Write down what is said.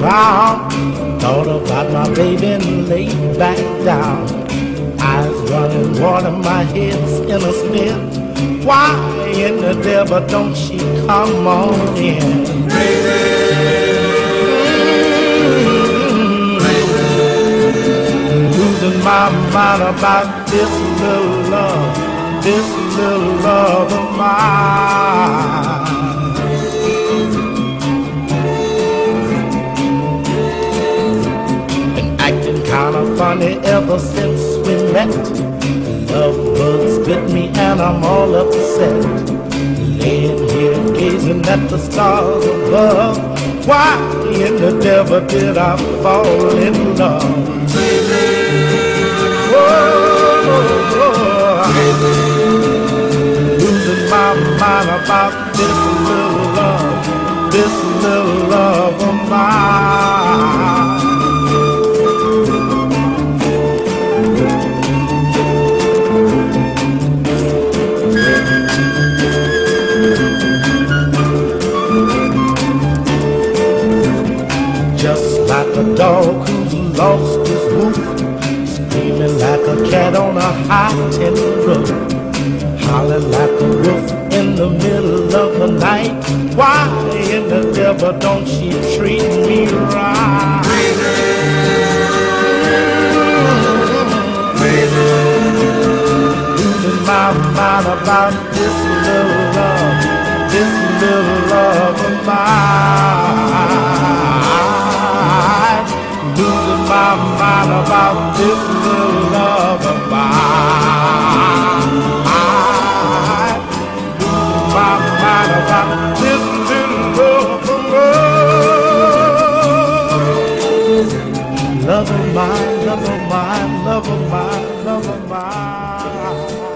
around. Thought about my baby and laid back down. Eyes running water, my head's in a spin. Why in the devil don't she come on in? Losing my mind about this little love, this little love of mine. Kinda ever since we met. Love bugs bit me and I'm all upset. Laying here gazing at the stars above. Why in the devil did I fall in love? Whoa, losing my mind about this little love, this little love of mine. Dog who's lost his wolf, screaming like a cat on a high tin roof, howling like a wolf in the middle of the night. Why in the devil don't she treat me right? Losing my mind about this little love, this little love of mine. about this little love of mine. my, about, about this little love of mine. Love of mine, love of mine, love of mine, love of mine.